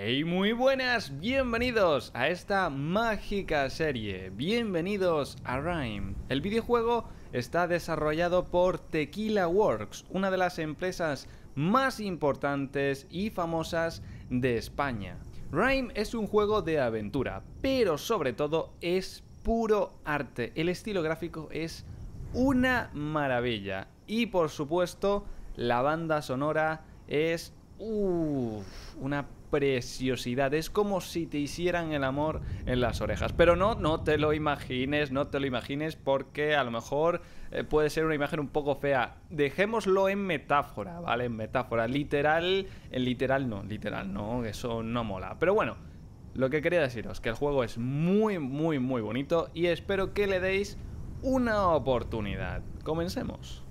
Hey, muy buenas, bienvenidos a esta mágica serie, bienvenidos a Rhyme. El videojuego está desarrollado por Tequila Works, una de las empresas más importantes y famosas de España. Rhyme es un juego de aventura, pero sobre todo es puro arte. El estilo gráfico es una maravilla. Y por supuesto, la banda sonora es una preciosidad. Es como si te hicieran el amor en las orejas. Pero no, no te lo imagines, no te lo imagines porque a lo mejor eh, puede ser una imagen un poco fea. Dejémoslo en metáfora, ¿vale? En metáfora. Literal, en literal no, literal no, eso no mola. Pero bueno, lo que quería deciros, que el juego es muy, muy, muy bonito y espero que le deis una oportunidad. Comencemos.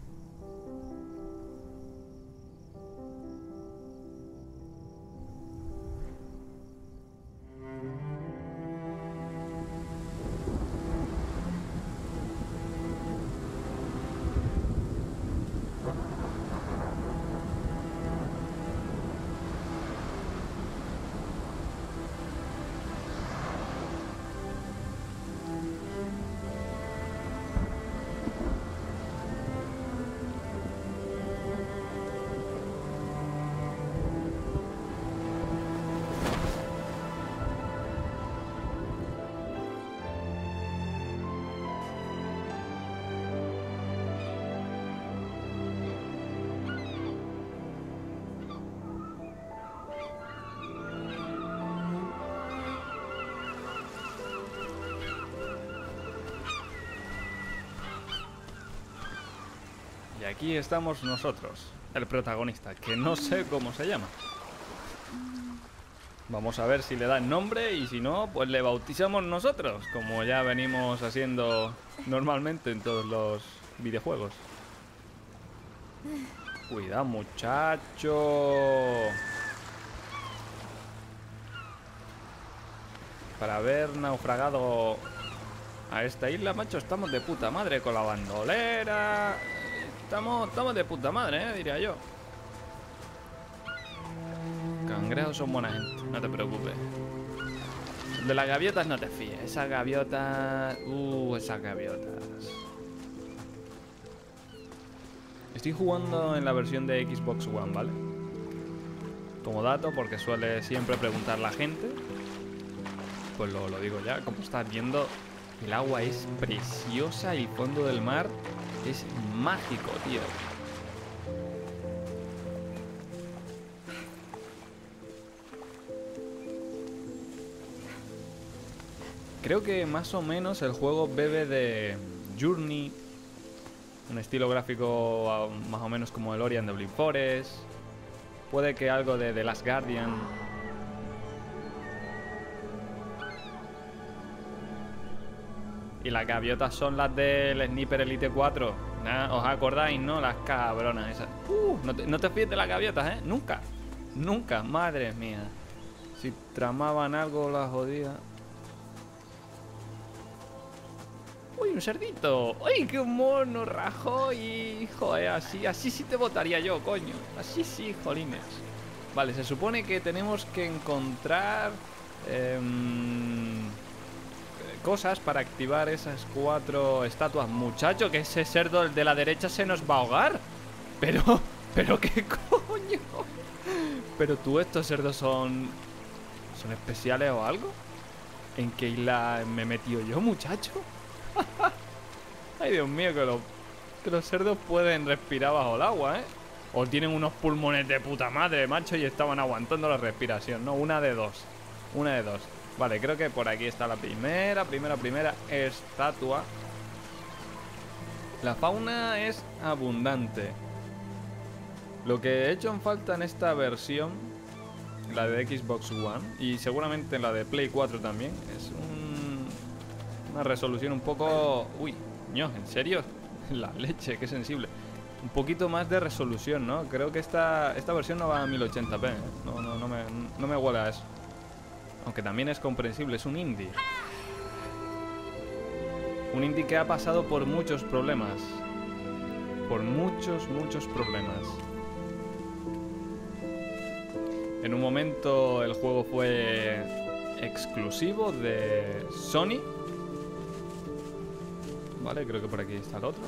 Aquí estamos nosotros, el protagonista, que no sé cómo se llama. Vamos a ver si le da el nombre y si no, pues le bautizamos nosotros, como ya venimos haciendo normalmente en todos los videojuegos. Cuidado, muchacho. Para haber naufragado a esta isla, macho, estamos de puta madre con la bandolera. Estamos, estamos de puta madre, eh, diría yo. Cangrejos son buena gente, no te preocupes. De las gaviotas no te fíes. Esas gaviotas... Uh, esas gaviotas. Estoy jugando en la versión de Xbox One, ¿vale? Como dato, porque suele siempre preguntar la gente. Pues lo, lo digo ya, como estás viendo, el agua es preciosa y el fondo del mar es mágico, tío. Creo que más o menos el juego bebe de Journey, un estilo gráfico ah, más o menos como el Orient de Blind Forest. Puede que algo de The Last Guardian. Y las gaviotas son las del Sniper Elite 4. ¿Os acordáis, no? Las cabronas esas. Uh, no, te, no te fíes de las gaviotas, ¿eh? Nunca. Nunca, madre mía. Si tramaban algo, las jodía. ¡Uy, un cerdito! ¡Uy, qué mono, rajo! Y, joder, así, así sí te votaría yo, coño. Así sí, jolines. Vale, se supone que tenemos que encontrar... Eh, cosas para activar esas cuatro estatuas. Muchacho, que ese cerdo de la derecha se nos va a ahogar. Pero, pero qué coño. Pero tú, estos cerdos son... ¿Son especiales o algo? ¿En qué isla me he metido yo, muchacho? Ay, Dios mío, que los, que los cerdos pueden respirar bajo el agua, ¿eh? O tienen unos pulmones de puta madre, macho, y estaban aguantando la respiración, ¿no? Una de dos. Una de dos. Vale, creo que por aquí está la primera, primera, primera estatua. La fauna es abundante. Lo que he hecho en falta en esta versión, la de Xbox One, y seguramente en la de Play 4 también, es un, una resolución un poco... Uy, ño, ¿en serio? La leche, qué sensible. Un poquito más de resolución, ¿no? Creo que esta, esta versión no va a 1080p. ¿eh? No, no, no, me, no me huele a eso. Aunque también es comprensible, es un indie. Un indie que ha pasado por muchos problemas. Por muchos, muchos problemas. En un momento el juego fue exclusivo de Sony. Vale, creo que por aquí está el otro.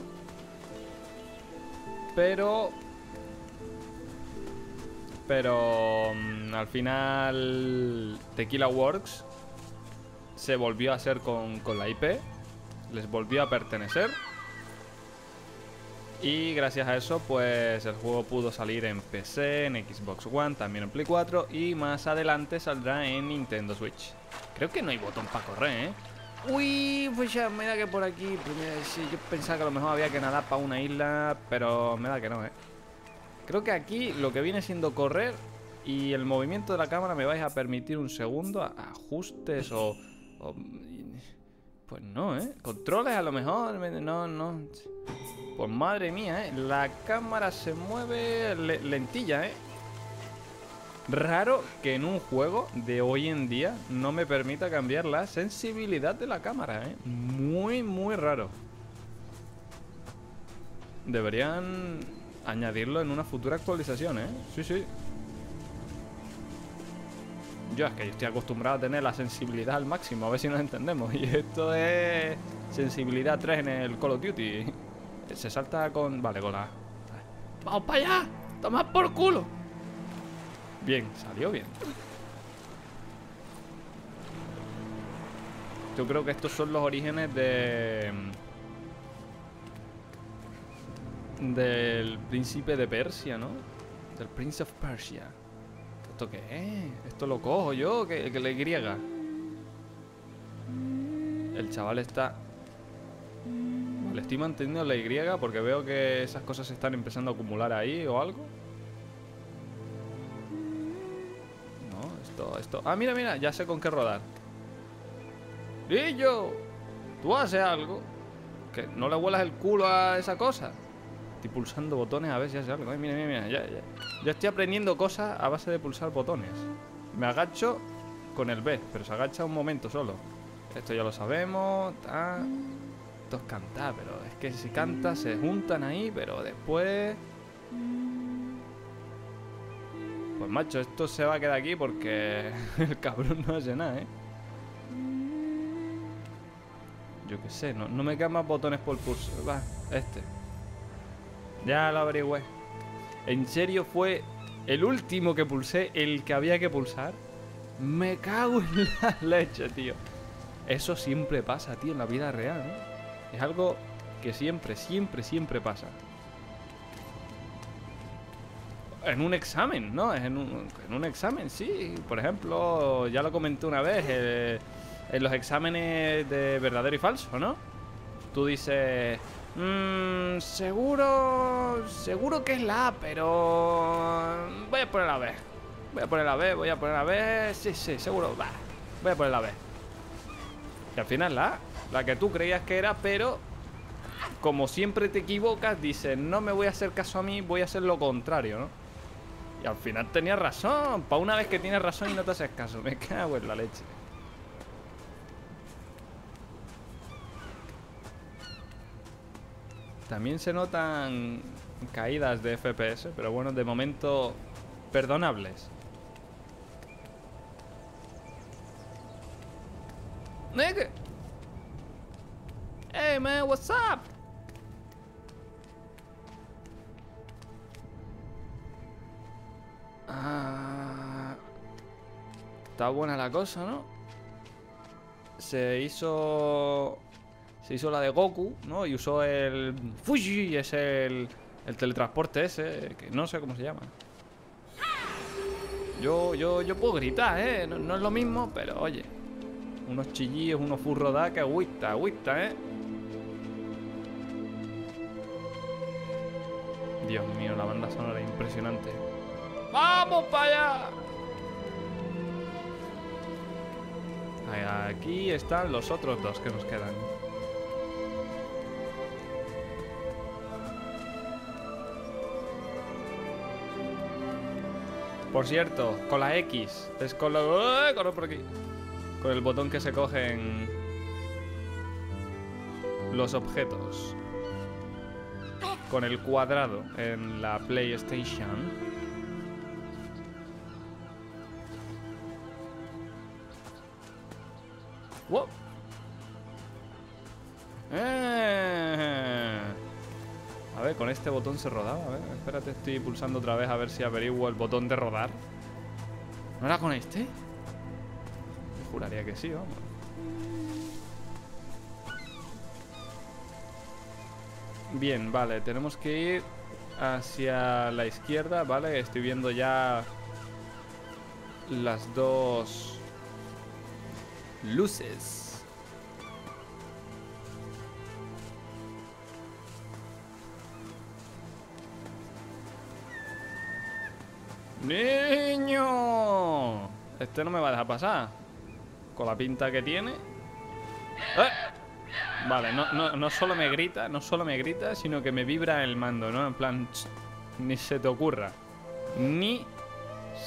Pero... Pero... mm, al final... Tequila Works se volvió a ser con, con la IP. Les volvió a pertenecer. Y gracias a eso, pues el juego pudo salir en PC, en Xbox One, también en Play 4 y más adelante saldrá en Nintendo Switch. Creo que no hay botón para correr, ¿eh? Uy, pues ya me da que por aquí, pues yo pensaba que a lo mejor había que nadar para una isla, pero me da que no, ¿eh? Creo que aquí lo que viene siendo correr y el movimiento de la cámara me vais a permitir un segundo, ajustes o... pues no, ¿eh? Controles a lo mejor, me- no, no... Pues madre mía, ¿eh? La cámara se mueve le- lentilla, ¿eh? Raro que en un juego de hoy en día no me permita cambiar la sensibilidad de la cámara, ¿eh? Muy, muy raro. Deberían añadirlo en una futura actualización, ¿eh? Sí, sí. Yo es que estoy acostumbrado a tener la sensibilidad al máximo, a ver si nos entendemos. Y esto es sensibilidad 3 en el Call of Duty. Se salta con... Vale, con la... ¡Vamos para allá! ¡Toma por culo! Bien, salió bien. Yo creo que estos son los orígenes de... Del príncipe de Persia, ¿no? Del Prince of Persia. ¿Esto qué es? Esto lo cojo yo, que, que le griega. El chaval está... Le estoy manteniendo la Y porque veo que esas cosas se están empezando a acumular ahí o algo. No, esto, esto... Ah, mira, mira, ya sé con qué rodar. ¡Lillo! ¿Tú haces algo? Que no le vuelas el culo a esa cosa. Estoy pulsando botones a ver si hace algo. Eh, mira, mira, mira. Ya, ya. Yo estoy aprendiendo cosas a base de pulsar botones. Me agacho con el B, pero se agacha un momento solo. Esto ya lo sabemos. Esto es cantar, pero es que si canta se juntan ahí, pero después... Pues macho, esto se va a quedar aquí porque el cabrón no hace nada, ¿eh? Yo qué sé, no, no me quedan más botones por pulsar. Va, este. Ya lo averigüé. ¿En serio fue el último que pulsé el que había que pulsar? Me cago en la leche, tío. Eso siempre pasa, tío, en la vida real, ¿eh? Es algo que siempre, siempre, siempre pasa. En un examen, ¿no? En un, en un examen, sí. Por ejemplo, ya lo comenté una vez, eh, en los exámenes de verdadero y falso, ¿no? Tú dices, "Mm, seguro, seguro que es la A, pero voy a poner la B. Voy a poner la B, voy a poner la B, sí, sí, seguro, va. Voy a poner la B. Y al final la A, la que tú creías que era, pero como siempre te equivocas, dices, no me voy a hacer caso a mí, voy a hacer lo contrario, ¿no? Y al final tenías razón, para una vez que tienes razón y no te haces caso, me cago en la leche. También se notan caídas de FPS, pero bueno, de momento perdonables. Nigga. Hey man, what's up? Ah, está buena la cosa, ¿no? Se hizo se hizo la de Goku, ¿no? Y usó el Fuji, es el, el teletransporte ese, que no sé cómo se llama. Yo, yo, yo puedo gritar, ¿eh? No, es lo mismo, pero oye. Unos chillillos, unos furros da que agüita, agüita, ¿eh? Dios mío, la banda sonora es impresionante. ¡Vamos para allá! Aquí están los otros dos que nos quedan. Por cierto, con la X. Es con la... Corro por aquí. Con el botón que se cogen... Los objetos. Con el cuadrado en la PlayStation. ¡Wow! ¡Eh! Ver, con este botón se rodaba. A ver, espérate, estoy pulsando otra vez a ver si averiguo el botón de rodar. ¿No era con este? juraría que sí, vamos. Bien, vale, tenemos que ir hacia la izquierda, ¿vale? Estoy viendo ya las dos luces. ¡Niño! Este no me va a dejar pasar. Con la pinta que tiene. ¡Eh! Vale, no, no, no solo me grita, no solo me grita, sino que me vibra el mando, ¿no? En plan, ni se te ocurra. Ni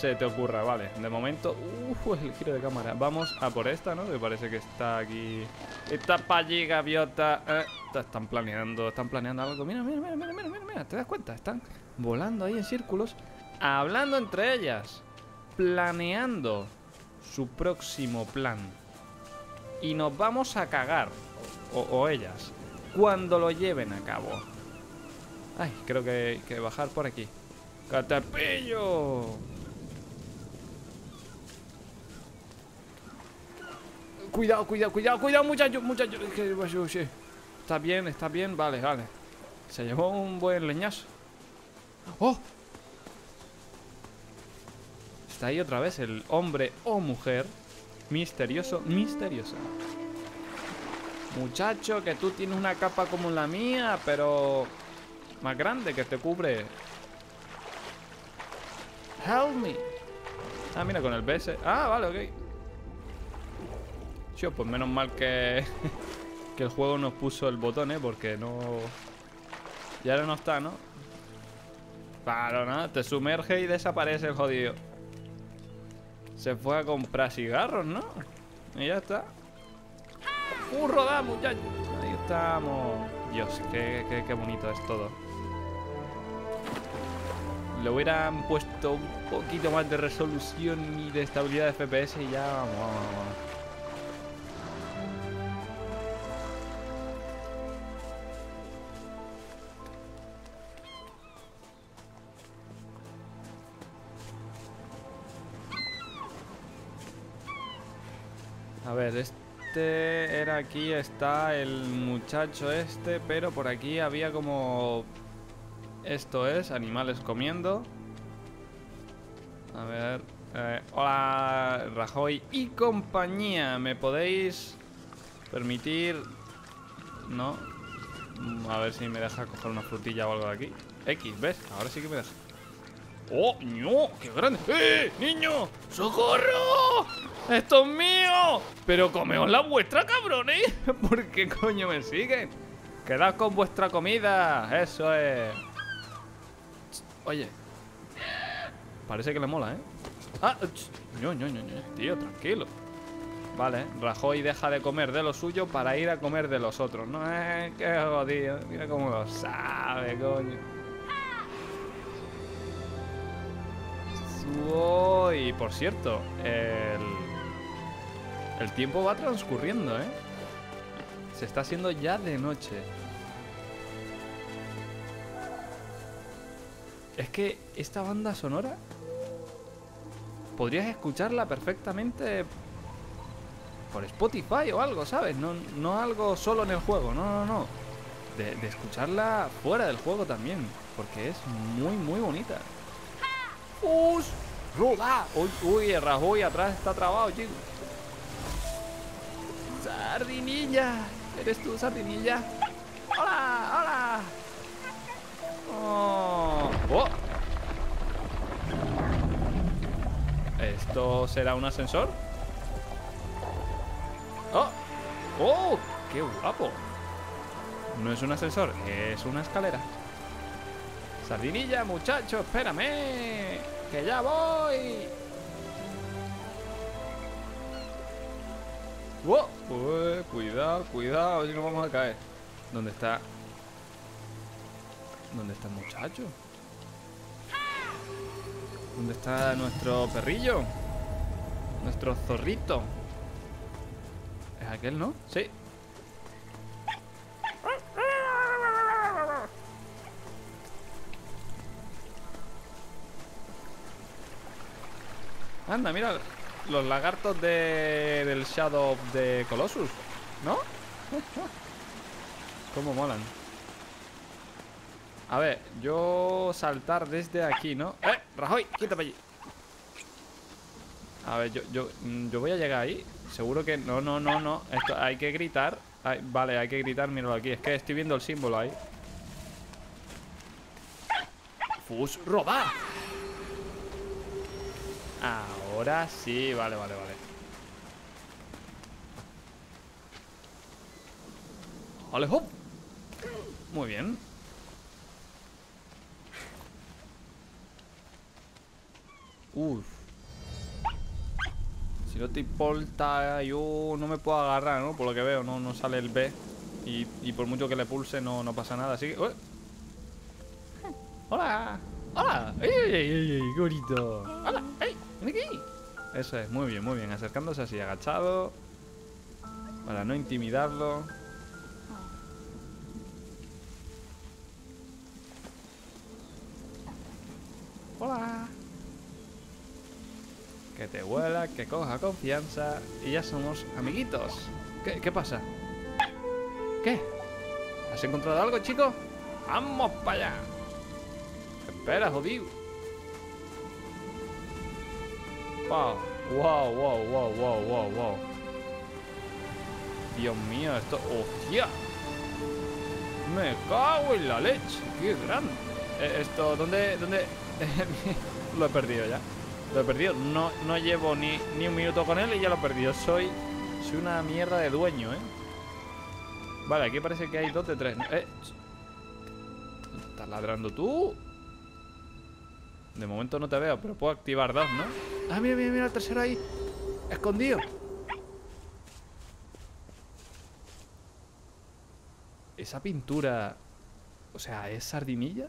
se te ocurra, vale. De momento, uh, el giro de cámara. Vamos a por esta, ¿no? Que parece que está aquí. Está para allí, gaviota. Eh, están planeando, están planeando algo. Mira, mira, mira, mira, mira, mira, ¿te das cuenta? Están volando ahí en círculos hablando entre ellas, planeando su próximo plan. Y nos vamos a cagar, o, ellas, cuando lo lleven a cabo. Ay, creo que hay que bajar por aquí. ¡Catapillo! Cuidado, cuidado, cuidado, cuidado, muchachos, muchachos. Está bien, está bien, vale, vale. Se llevó un buen leñazo. ¡Oh! Ahí otra vez el hombre o mujer misterioso, misteriosa. Muchacho, que tú tienes una capa como la mía, pero más grande que te cubre. Help me. Ah, mira, con el BS. Ah, vale, ok. Yo, pues menos mal que, que el juego nos puso el botón, ¿eh? Porque no... Ya no está, ¿no? Claro, ¿no? Te sumerge y desaparece el jodido. Se fue a comprar cigarros, ¿no? Y ya está. ¡Uh, rodar, muchachos! Ahí estamos. Dios, qué, qué, bonito es todo. Le hubieran puesto un poquito más de resolución y de estabilidad de FPS y ya vamos, A ver, este era aquí, está el muchacho este, pero por aquí había como... Esto es, animales comiendo. A ver... Eh, hola, Rajoy y compañía. ¿Me podéis permitir...? No. A ver si me deja coger una frutilla o algo de aquí. X, ¿ves? Ahora sí que me deja. ¡Oh, niño! ¡Qué grande! ¡Eh, niño! ¡Socorro! ¡Esto es mío! Pero comeos la vuestra, cabrones. ¿Por qué coño me siguen? Quedad con vuestra comida. Eso es. Oye. Parece que le mola, ¿eh? Ah, ño, ño, ño, tío, tranquilo. Vale, Rajoy deja de comer de lo suyo para ir a comer de los otros, ¿no? Eh, qué jodido. Mira cómo lo sabe, coño. y por cierto, el el tiempo va transcurriendo, ¿eh? Se está haciendo ya de noche. Es que esta banda sonora... Podrías escucharla perfectamente por Spotify o algo, ¿sabes? No, no algo solo en el juego, no, no, no. De, escucharla fuera del juego también, porque es muy, muy bonita. ¡Us! ¡Roda! Uy, uy, Rajoy atrás está trabado, chicos. Sardinilla. ¿Eres tú, Sardinilla? ¡Hola! ¡Hola! Oh. oh. ¿Esto será un ascensor? ¡Oh! ¡Oh! ¡Qué guapo! No es un ascensor, es una escalera. Sardinilla, muchacho, espérame. Que ya voy. ¡Wow! Cuidado, cuidado, a ver si nos vamos a caer. ¿Dónde está? ¿Dónde está el muchacho? ¿Dónde está nuestro perrillo? Nuestro zorrito. Es aquel, ¿no? Sí. Anda, mira los lagartos de, del Shadow de Colossus, ¿no? Cómo molan. A ver, yo saltar desde aquí, ¿no? ¡Eh! ¡Rajoy! ¡Quítate allí! A ver, yo, yo, mm, yo voy a llegar ahí. Seguro que... No, no, no, no. Esto hay que gritar. vale, hay que gritar, míralo aquí. Es que estoy viendo el símbolo ahí. Fus, robar. Ahora sí, vale, vale, vale. ¡Vale, hop! Muy bien. Uf. Si no te importa, yo no me puedo agarrar, ¿no? Por lo que veo, no, no sale el B. Y, por mucho que le pulse, no, no pasa nada. Así que... ¡Hola! ¡Hola! ¡Ey, ey, ey, ey! ¡Qué bonito! ¡Hola! ¡Ey! ¡Ven aquí! Eso es, muy bien, muy bien. Acercándose así, agachado. Para no intimidarlo. Hola. Que te huela, que coja confianza y ya somos amiguitos. ¿Qué, qué pasa? ¿Qué? ¿Has encontrado algo, chico? ¡Vamos para allá! Espera, jodido. Wow, wow, wow, wow, wow, wow, wow. Dios mío, esto... ¡Hostia! Me cago en la leche. ¡Qué grande! Eh, esto, ¿dónde...? ¿Dónde...? lo he perdido ya. Lo he perdido. No, no llevo ni, ni un minuto con él y ya lo he perdido. Soy, soy una mierda de dueño, ¿eh? Vale, aquí parece que hay dos de tres. Eh. ¿Estás ladrando tú? De momento no te veo, pero puedo activar dos, ¿no? Ah, mira, mira, mira el tercero ahí. Escondido. Esa pintura... O sea, ¿es sardinilla?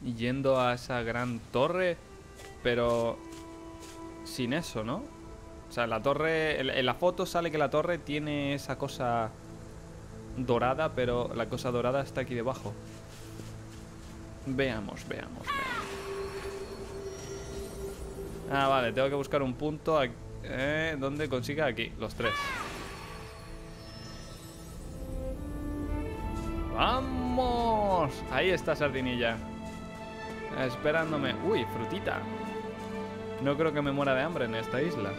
Yendo a esa gran torre, pero sin eso, ¿no? O sea, la torre, en la foto sale que la torre tiene esa cosa dorada, pero la cosa dorada está aquí debajo. Veamos, veamos, veamos. Ah, vale, tengo que buscar un punto eh, donde consiga aquí, los tres. ¡Vamos! Ahí está Sardinilla. Esperándome. Uy, frutita. No creo que me muera de hambre en esta isla.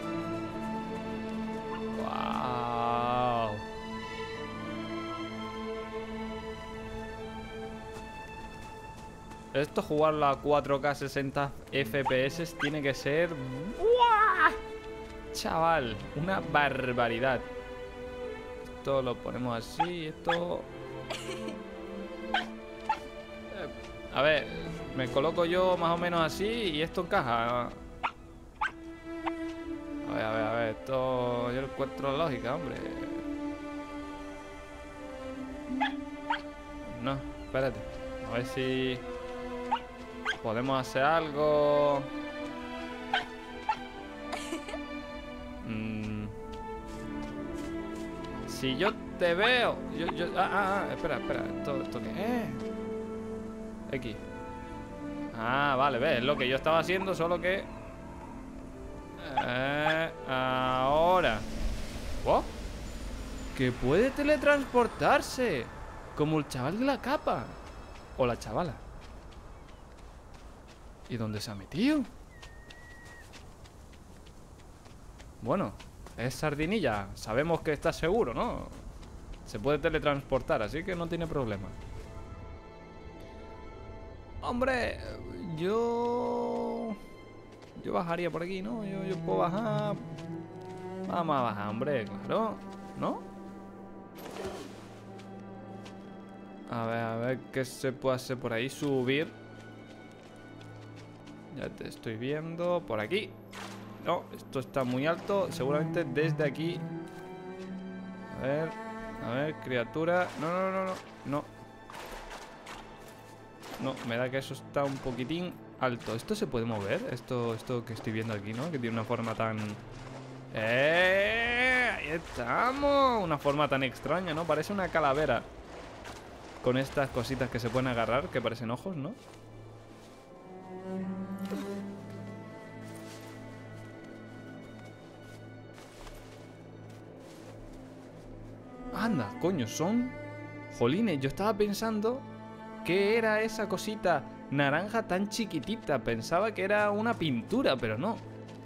Esto jugarlo a 4K 60 FPS tiene que ser... ¡Buah! Chaval, una barbaridad. Esto lo ponemos así, esto... A ver, me coloco yo más o menos así y esto encaja. A ver, a ver, a ver, esto yo encuentro lógica, hombre. No, espérate. A ver si podemos hacer algo. Mm. Si yo te veo, yo, yo, ah, ah, ah, espera, espera, esto, esto qué. X. Ah, vale, ves, es lo que yo estaba haciendo, solo que... Eh, ahora. ¿Oh? Que puede teletransportarse. Como el chaval de la capa. O la chavala. ¿Y dónde se ha metido? Bueno, es sardinilla. Sabemos que está seguro, ¿no? Se puede teletransportar, así que no tiene problema. Hombre, yo... Yo bajaría por aquí, ¿no? Yo, yo puedo bajar... Vamos a bajar, hombre, claro. ¿No? A ver, a ver qué se puede hacer por ahí. Subir. Ya te estoy viendo. Por aquí. No, esto está muy alto. Seguramente desde aquí. A ver. A ver, criatura. No, no, no, no. No. No, me da que eso está un poquitín alto. ¿Esto se puede mover? Esto, esto que estoy viendo aquí, ¿no? Que tiene una forma tan... ¡Eh! Ahí estamos. Una forma tan extraña, ¿no? Parece una calavera. Con estas cositas que se pueden agarrar, que parecen ojos, ¿no? Anda, coño, son... Jolines, yo estaba pensando que era esa cosita naranja tan chiquitita. Pensaba que era una pintura, pero no.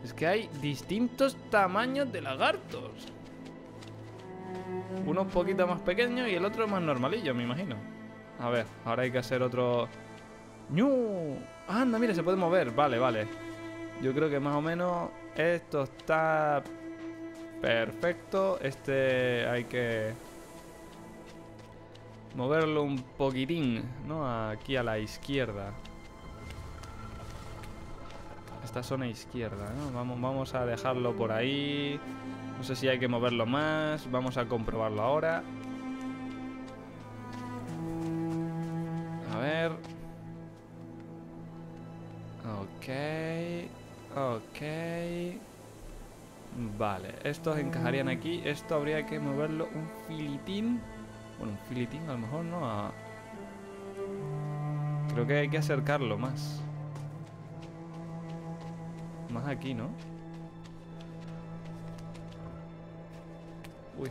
Es que hay distintos tamaños de lagartos. Uno un poquito más pequeño y el otro más normalillo, me imagino. A ver, ahora hay que hacer otro... ¡Ñu! Anda, mira, se puede mover. Vale, vale. Yo creo que más o menos esto está perfecto. Este hay que moverlo un poquitín, ¿no? Aquí a la izquierda. Esta zona izquierda, ¿no? Vamos, vamos a dejarlo por ahí. No sé si hay que moverlo más. Vamos a comprobarlo ahora. A ver. Ok. Ok. Vale, estos encajarían aquí. Esto habría que moverlo un filitín. Bueno, un filitín a lo mejor, ¿no? Creo que hay que acercarlo más. Más aquí, ¿no? Uy.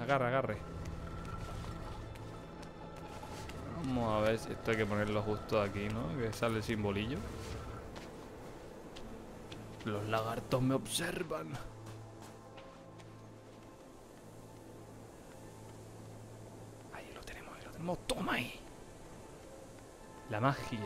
Agarre, agarre. Vamos a ver si esto hay que ponerlo justo aquí, ¿no? Que sale el simbolillo. Los lagartos me observan. Tenemos, ahí lo tenemos. ¡Toma ahí! La magia.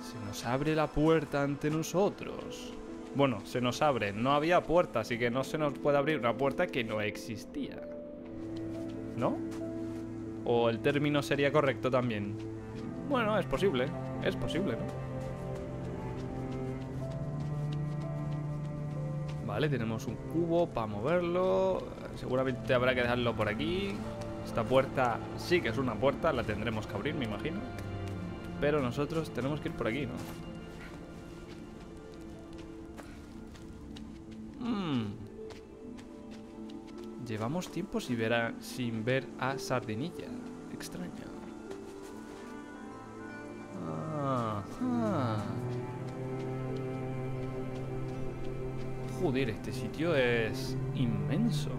Se nos abre la puerta ante nosotros. Bueno, se nos abre. No había puerta, así que no se nos puede abrir una puerta que no existía. ¿No? ¿O el término sería correcto también? Bueno, es posible. Es posible, ¿no? Vale, tenemos un cubo para moverlo. Seguramente habrá que dejarlo por aquí. Esta puerta sí que es una puerta, la tendremos que abrir, me imagino. Pero nosotros tenemos que ir por aquí, ¿no? Mm. Llevamos tiempo sin ver, a, sin ver a Sardinilla. Extraño. Joder, este sitio es inmenso.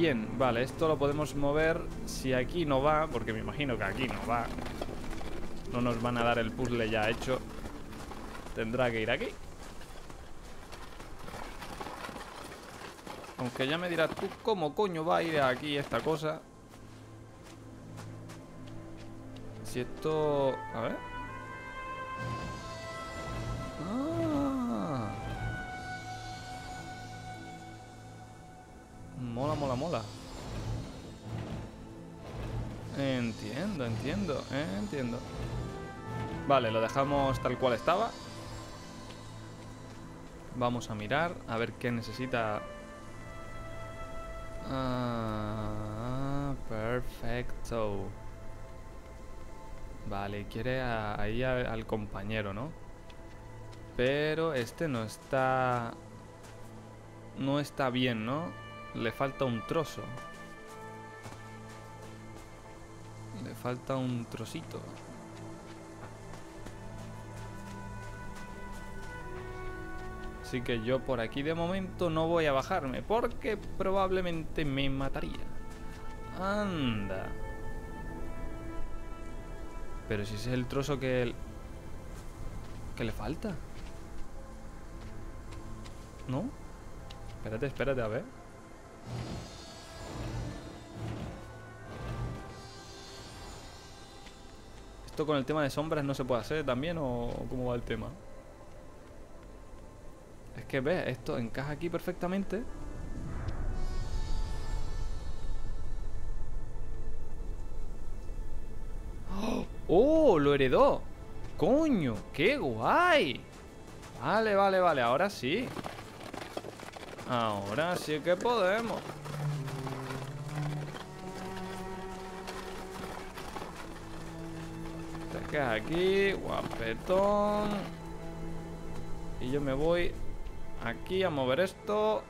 Bien, vale, esto lo podemos mover si aquí no va, porque me imagino que aquí no va. No nos van a dar el puzzle ya hecho. Tendrá que ir aquí. Aunque ya me dirás tú cómo coño va a ir aquí esta cosa. Si esto... A ver. Mola, mola, mola. Entiendo, entiendo, entiendo. Vale, lo dejamos tal cual estaba. Vamos a mirar, a ver qué necesita. Ah, perfecto. Vale, quiere ahí al compañero, ¿no? Pero este no está... No está bien, ¿no? Le falta un trozo. Le falta un trocito. Así que yo por aquí de momento no voy a bajarme porque probablemente me mataría. Anda. Pero si ese es el trozo que... Que le falta. ¿No? Espérate, espérate, a ver. ¿Esto con el tema de sombras no se puede hacer también o cómo va el tema? Es que ves, esto encaja aquí perfectamente. ¡Oh! ¡Oh! ¡Lo heredó! ¡Coño! ¡Qué guay! Vale, vale, vale, ahora sí. Ahora sí que podemos. te quedas aquí, guapetón. Y yo me voy aquí a mover esto.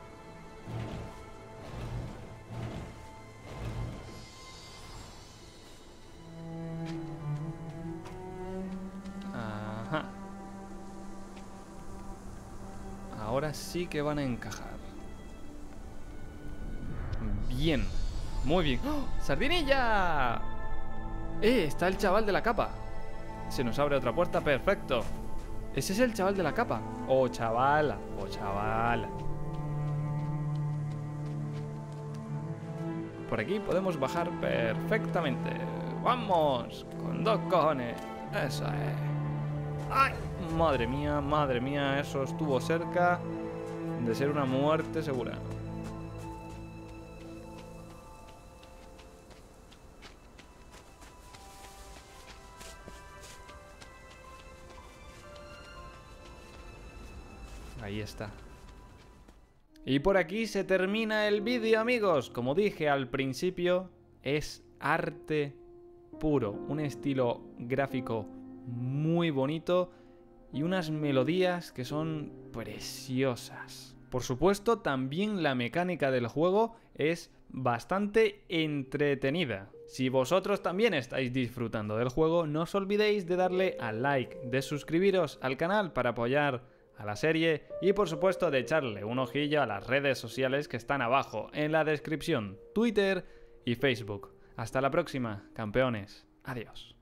Ajá. Ahora sí que van a encajar. Bien. Muy bien. ¡Oh! ¡Sardinilla! ¡Eh! Está el chaval de la capa. Se nos abre otra puerta. Perfecto. Ese es el chaval de la capa. Oh, chavala. Oh, chavala. Por aquí podemos bajar perfectamente. ¡Vamos! Con dos cojones. Eso es. ¡Ay! Madre mía, madre mía. Eso estuvo cerca de ser una muerte segura. Ahí está. Y por aquí se termina el vídeo, amigos. Como dije al principio, es arte puro. Un estilo gráfico muy bonito y unas melodías que son preciosas. Por supuesto, también la mecánica del juego es bastante entretenida. Si vosotros también estáis disfrutando del juego, no os olvidéis de darle al like, de suscribiros al canal para apoyar a la serie y por supuesto de echarle un ojillo a las redes sociales que están abajo en la descripción, Twitter y Facebook. Hasta la próxima, campeones. Adiós.